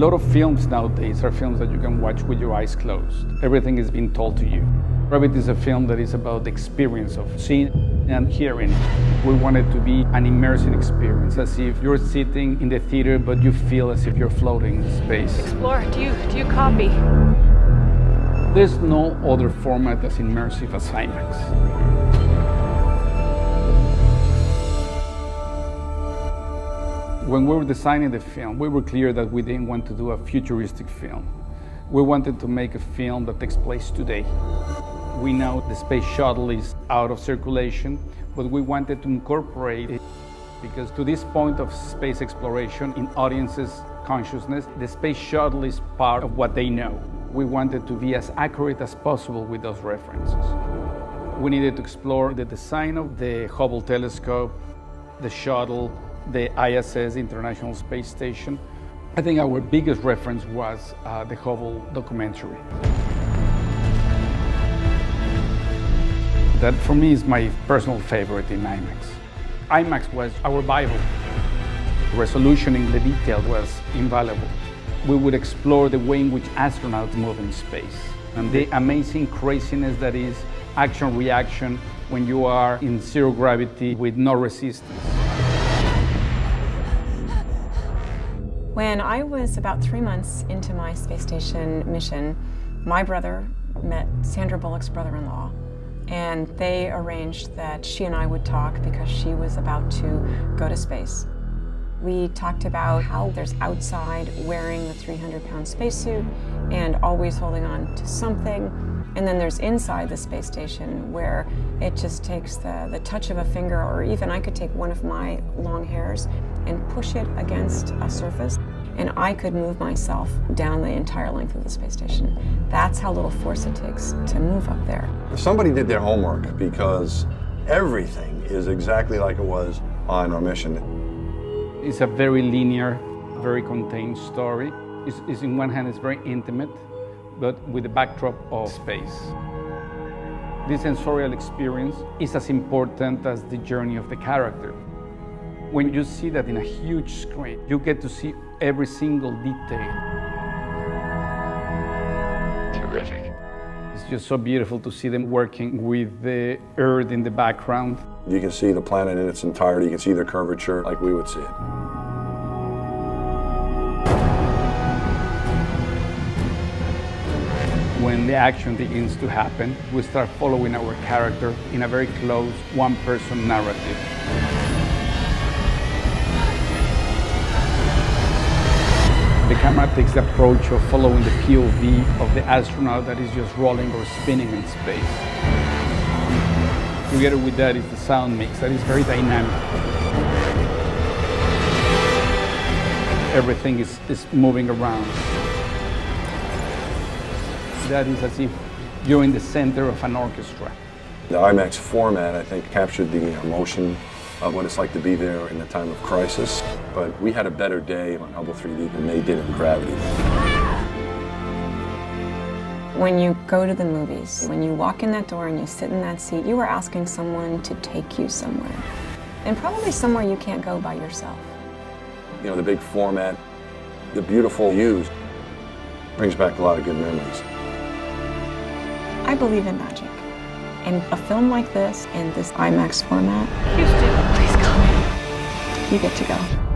lot of films nowadays are films that you can watch with your eyes closed. Everything is being told to you. Gravity is a film that is about the experience of seeing and hearing. We want it to be an immersive experience, as if you're sitting in the theater, but you feel as if you're floating in space. Explorer, do you, do you copy? There's no other format as immersive as IMAX. When we were designing the film, we were clear that we didn't want to do a futuristic film. We wanted to make a film that takes place today. We know the space shuttle is out of circulation, but we wanted to incorporate it because to this point of space exploration in audiences' consciousness, the space shuttle is part of what they know. We wanted to be as accurate as possible with those references. We needed to explore the design of the Hubble telescope, the shuttle, the ISS, International Space Station. I think our biggest reference was uh, the Hubble documentary. That for me is my personal favorite in IMAX. IMAX was our Bible. Resolution in the detail was invaluable. We would explore the way in which astronauts move in space and the amazing craziness that is action reaction when you are in zero gravity with no resistance. When I was about three months into my space station mission, my brother met Sandra Bullock's brother in law and they arranged that she and I would talk because she was about to go to space. We talked about how there's outside wearing the 300 pound spacesuit and always holding on to something. And then there's inside the space station where it just takes the, the touch of a finger, or even I could take one of my long hairs and push it against a surface and I could move myself down the entire length of the space station. That's how little force it takes to move up there. Somebody did their homework because everything is exactly like it was on our mission. It's a very linear, very contained story. It's, it's in one hand, it's very intimate, but with the backdrop of space. This sensorial experience is as important as the journey of the character. When you see that in a huge screen, you get to see every single detail. Terrific. It's just so beautiful to see them working with the earth in the background. You can see the planet in its entirety, you can see the curvature like we would see it. When the action begins to happen, we start following our character in a very close one-person narrative. The camera takes the approach of following the POV of the astronaut that is just rolling or spinning in space. Together with that is the sound mix that is very dynamic. Everything is, is moving around. That is as if you're in the center of an orchestra. The IMAX format, I think, captured the emotion of what it's like to be there in a time of crisis. But we had a better day on Hubble 3D than they did in Gravity. When you go to the movies, when you walk in that door and you sit in that seat, you are asking someone to take you somewhere. And probably somewhere you can't go by yourself. You know, the big format, the beautiful views, brings back a lot of good memories. I believe in magic. And a film like this in this IMAX format, Houston, please come in. you get to go.